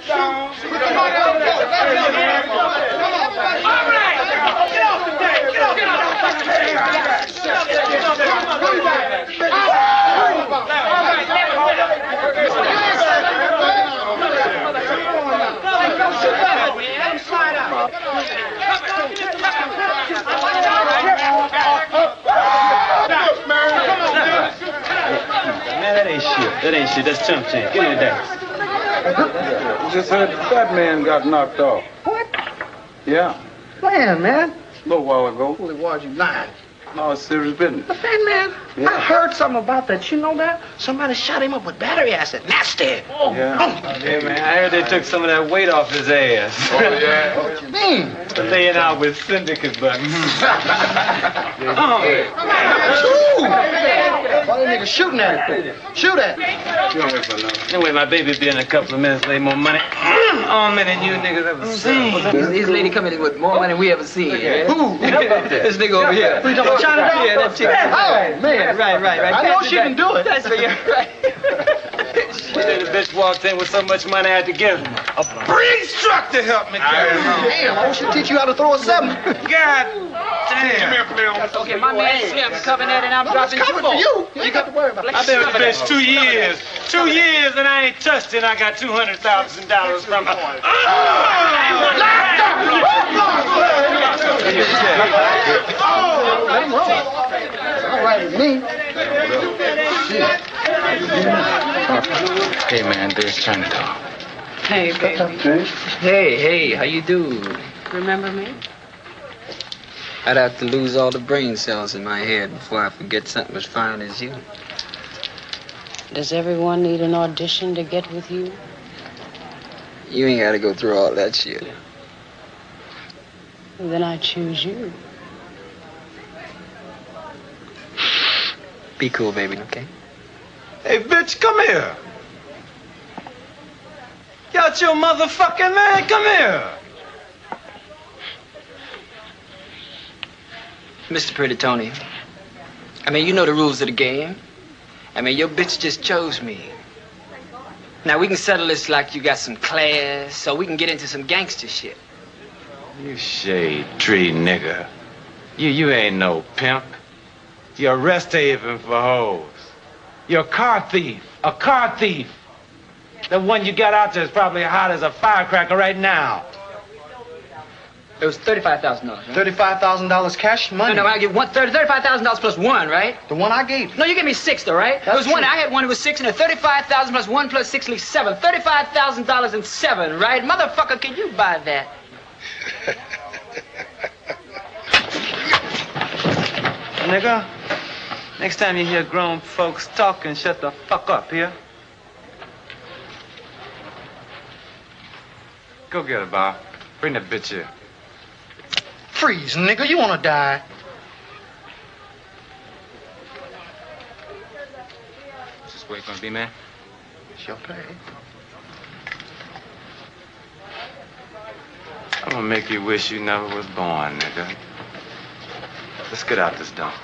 Get down. All right. Get off the deck. Get off. Get Man, that ain't shit. That ain't shit. That's chump change. Give me that. You just heard that man got knocked off. What? Yeah, Man, man. a little while ago. Holy was you lying. No, it's serious business. The fat man. I heard something about that. You know that? Somebody shot him up with battery acid. Nasty. Oh, Yeah. Hey, man, I heard they took some of that weight off his ass. Oh, yeah. What you mean? Laying out with syndicate buttons. Oh. Shoot! Nigga shooting at it? Shoot at it. You don't wait for. Anyway, my baby be in a couple of minutes. Lay more money on me than you niggas ever mm-hmm. seen. This lady coming in with more money than we ever seen. Yeah? Who? This nigga over here. Talking about Chinatown? Yeah, that chick. Oh, man. Right, right, right. I know she can do it. That's for you. Right. The bitch walked in with so much money I had to give him a Brink's truck to help me carry him. Damn, I wish she'd teach you how to throw a seven. God damn. Okay, my man Slim's coming in and I'm Well, dropping coming for you. You ain't got to worry about I've been with the bitch two years. Two years and I ain't touched it. I got $200,000 from her. Let him roll. All right me. Hey, man, there's Chinatown. Hey, baby. Hey, hey, how you do? Remember me? I'd have to lose all the brain cells in my head before I forget something as fine as you. Does everyone need an audition to get with you? You ain't got to go through all that shit. Then I choose you. Be cool, baby, okay? Hey, bitch, come here. Got your motherfucking man. Come here. Mr. Pretty Tony, I mean, you know the rules of the game. I mean, your bitch just chose me. Now, we can settle this like you got some class, so we can get into some gangster shit. You shade tree nigga. You you ain't no pimp. You're a rest haven for hoes. You're a car thief. A car thief. The one you got out there is probably hot as a firecracker right now. It was $35,000, right? $35,000 cash money. No, no, I get one, thirty, $35,000 plus one, right? The one I gave you. No, you gave me six, though, right? That's it was one. I had one. It was six, and a thirty-five thousand plus one plus six leaves seven. Thirty-five thousand dollars and seven, right? Motherfucker, can you buy that? Nigga, next time you hear grown folks talking, shut the fuck up, here. Go get her, Bob. Bring that bitch here. Freeze, nigga. You want to die. Is this where you're gonna be, man? She'll pay. I'm gonna make you wish you never was born, nigga. Let's get out this dump.